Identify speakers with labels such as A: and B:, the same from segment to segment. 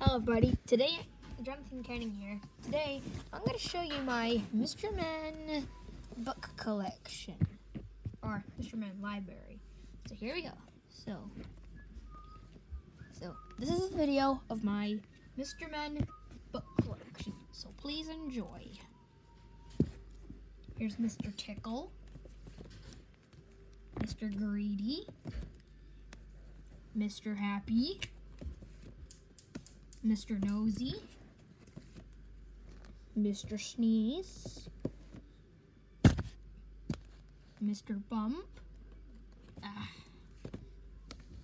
A: Hello everybody, today, Jonathan Canning here. Today, I'm going to show you my Mr. Men book collection, or Mr. Men library. So here we go. So, so this is a video of my Mr. Men book collection, so please enjoy. Here's Mr. Tickle, Mr. Greedy, Mr. Happy, Mr. Nosy, Mr. Sneeze, Mr. Bump, ah,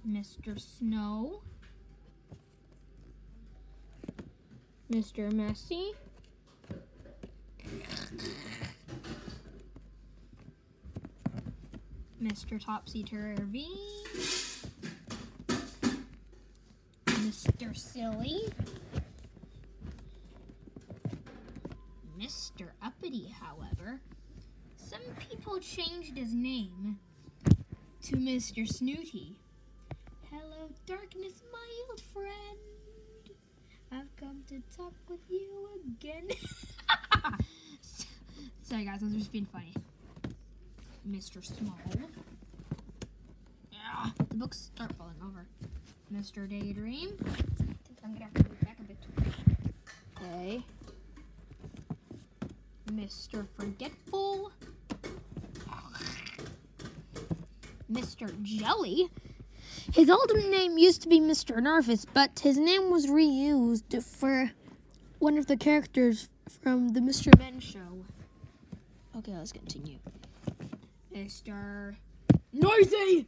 A: Mr. Snow, Mr. Messy, Mr. Topsy Turvy, Silly, Mr. Uppity, however, some people changed his name to Mr. Snooty. Hello, darkness, my old friend. I've come to talk with you again. Sorry, guys, I was just being funny. Mr. Small. Yeah, the books start falling over. Mr. Daydream. I'm gonna have to move back a bit. Okay. Mr. Forgetful. Mr. Jelly. His old name used to be Mr. Nervous, but his name was reused for one of the characters from the Mr. Men show. Okay, let's continue. Mr. Noisy!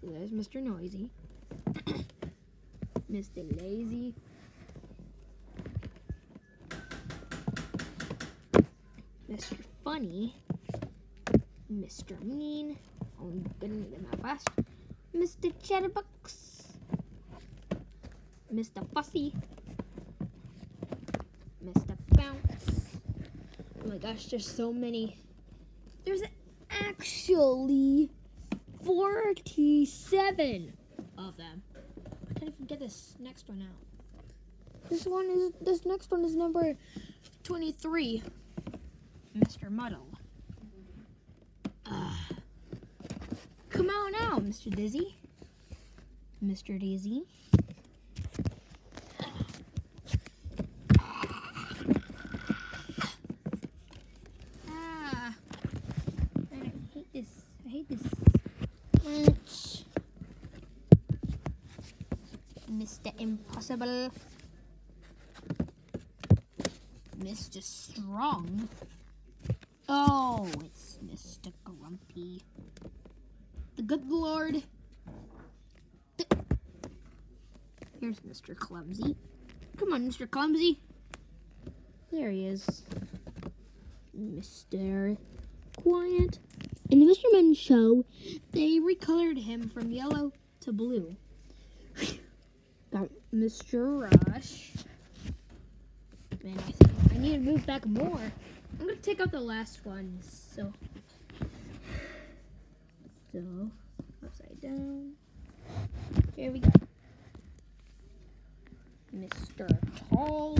A: So there's Mr. Noisy. Mr. Lazy. Mr. Funny. Mr. Mean. Oh, I'm gonna get them out fast. Mr. Chatterbox. Mr. Fussy. Mr. Bounce. Oh my gosh, there's so many. There's actually 47 of them. I can't even get this next one out. This one is this next one is number 23. Mr. Muddle. Uh, come on out, Mr. Dizzy. Mr. Dizzy. Ah, I hate this. I hate this. Ouch. Mr. Impossible. Mr. Strong. Oh, it's Mr. Grumpy. The good Lord. Here's Mr. Clumsy. Come on, Mr. Clumsy. There he is. Mr. Quiet. In the Mr. Men show, they recolored him from yellow to blue. Got Mr. Rush. Man, I I need to move back more. I'm gonna take out the last ones. So, so upside down. Here we go. Mr. Tall.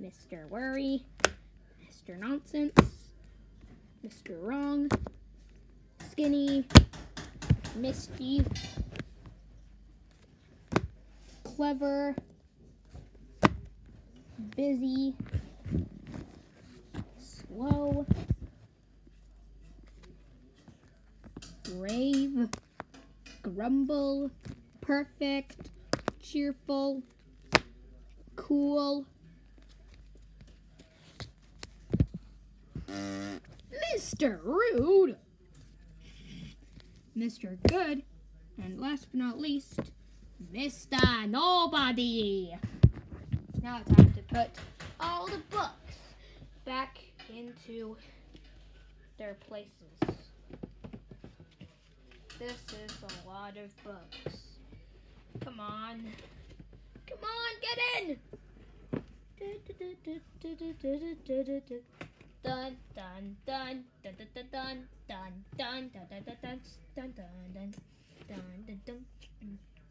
A: Mr. Worry. Mr. Nonsense. Mr. Wrong. Skinny. Mischief. Clever. Busy. Slow. Brave. Grumble. Perfect. Cheerful. Cool. Mr. Rude. Mr. Good. And last but not least, Mr. Nobody. Now time to put all the books back into their places. This is a lot of books. Come on. Come on, get in! Dun dun dun dun dun dun dun dun dun dun dun dun dun dun dun dun dun dun dun